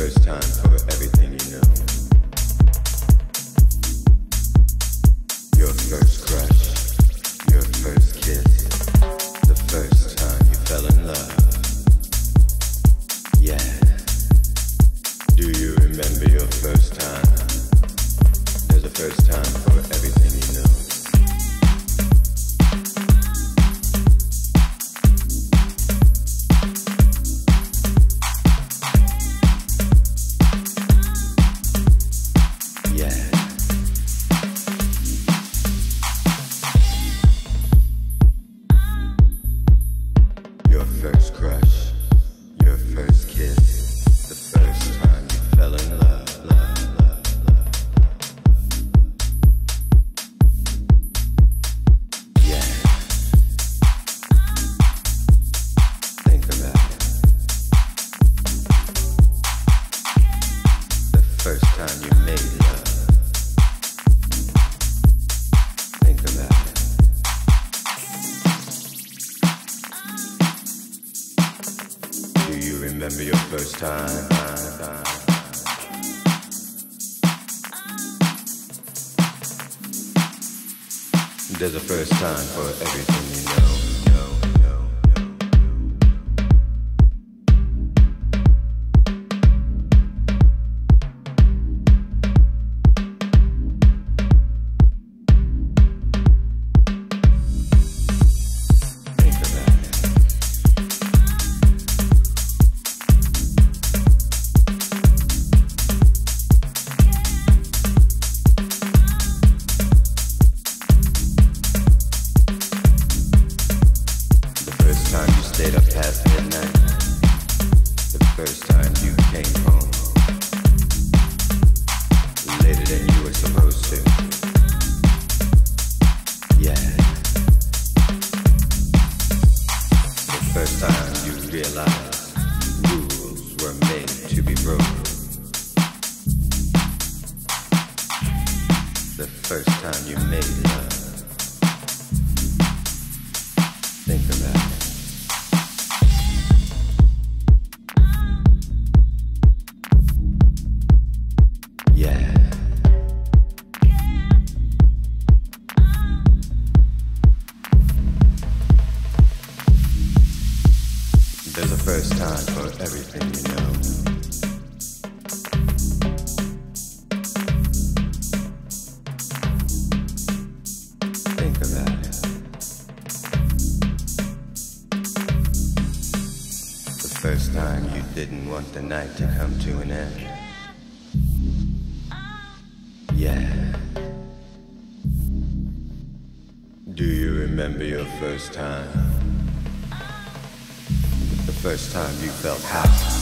first time everything you know. Your first crush, your first kiss, the first time you fell in love. Yeah. Do you remember your first time? There's a first time remember your first time? There's a first time for everything you know. To be broken. The first time you made love. Think about it. Yeah. There's a first time for everything you know. Time you didn't want the night to come to an end. Yeah. Do you remember your first time? The first time you felt happy.